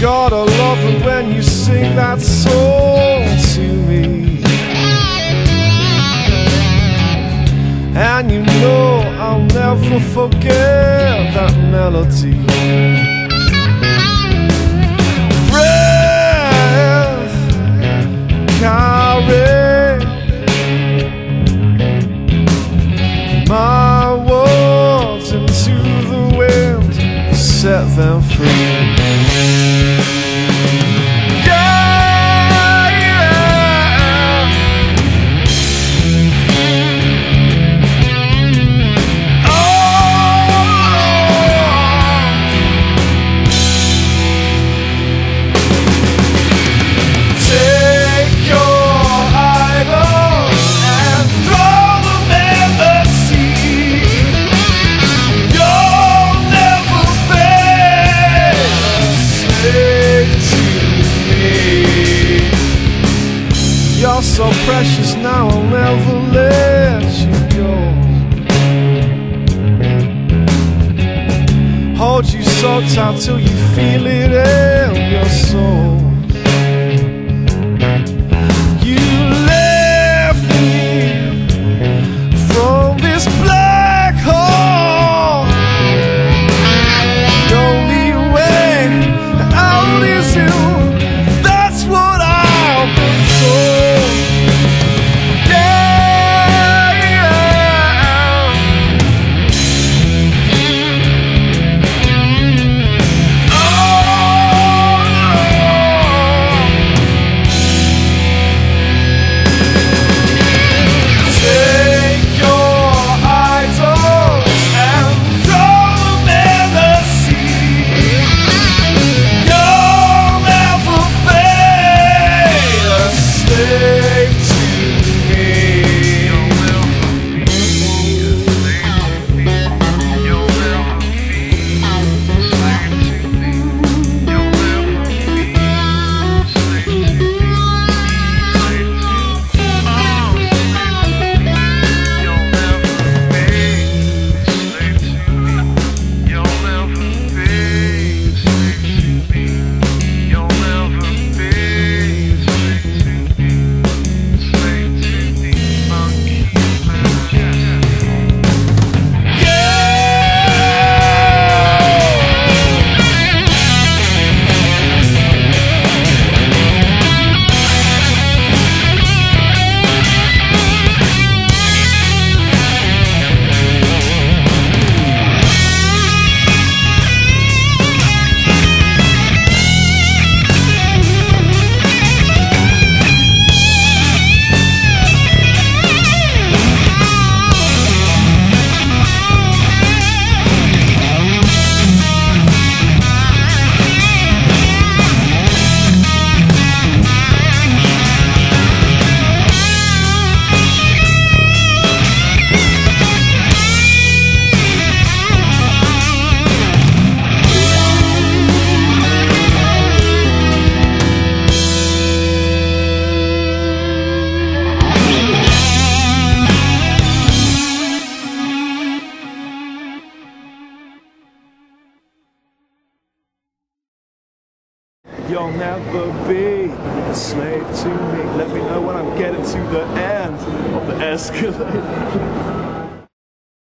gotta love it when you sing that song to me. And you know I'll never forget that melody. Breath carry my words into the wind, set them free. Precious now, I'll never let you go. Hold you so tight till you feel it in your soul. You'll never be a slave to me. Let me know when I'm getting to the end of the escalator.